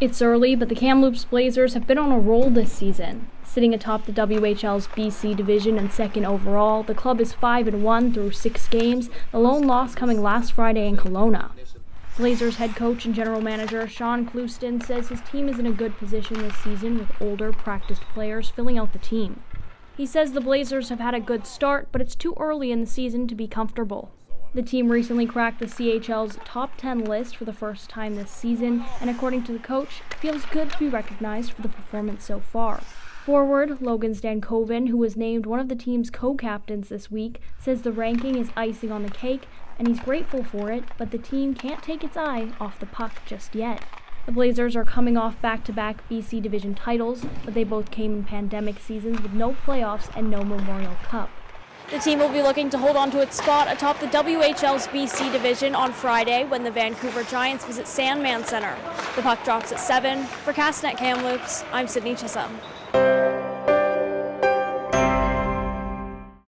It's early, but the Kamloops Blazers have been on a roll this season. Sitting atop the WHL's BC division and second overall, the club is 5 and 1 through 6 games, the lone loss coming last Friday in Kelowna. Blazers head coach and general manager Shaun Clouston says his team is in a good position this season with older, practiced players filling out the team. He says the Blazers have had a good start, but it's too early in the season to be comfortable. The team recently cracked the CHL's top 10 list for the first time this season, and according to the coach, feels good to be recognized for the performance so far. Forward Logan Stankoven, who was named one of the team's co captains this week, says the ranking is icing on the cake, and he's grateful for it, but the team can't take its eye off the puck just yet. The Blazers are coming off back to back BC Division titles, but they both came in pandemic seasons with no playoffs and no Memorial Cup. The team will be looking to hold on to its spot atop the WHL's BC division on Friday when the Vancouver Giants visit Sandman Centre. The puck drops at 7. For Castanet Kamloops, I'm Sydney Chisholm.